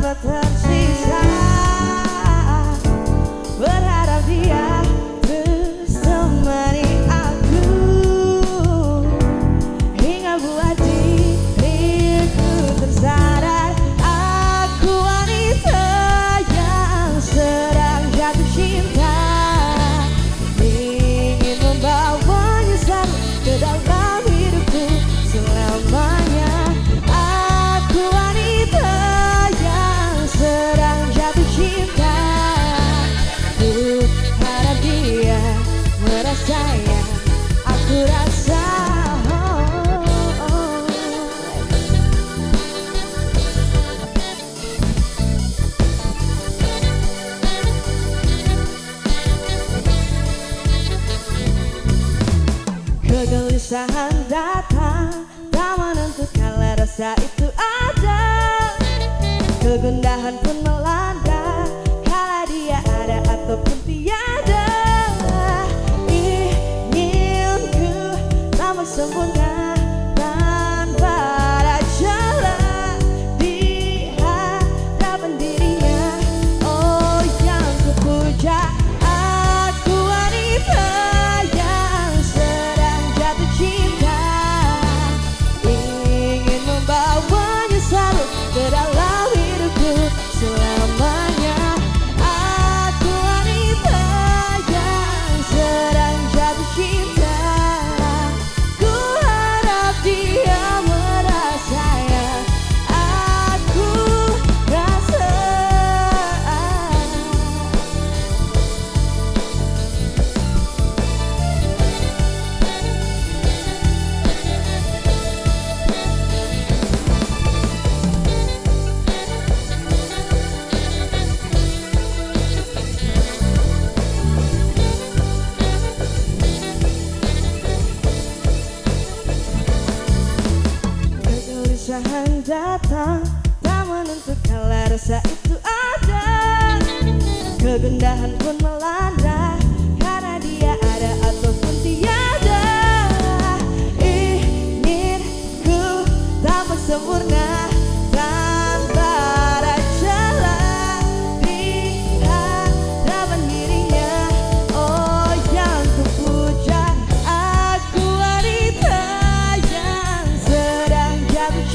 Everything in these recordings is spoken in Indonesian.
but that she's. rasa ya aku rasa oh, oh. Kegelisahan datang Tak menentukan rasa itu ada Kegundahan pun perlahan datang Tak menentukan rasa itu ada. Kegendahan pun melanda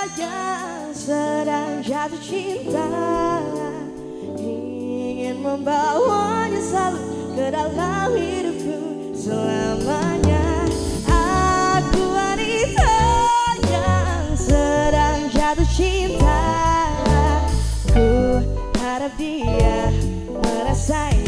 saja sedang jatuh cinta. Ingin membawanya selalu ke dalam hidupku selamanya. Aku wanita yang sedang jatuh cinta. Ku harap dia merasai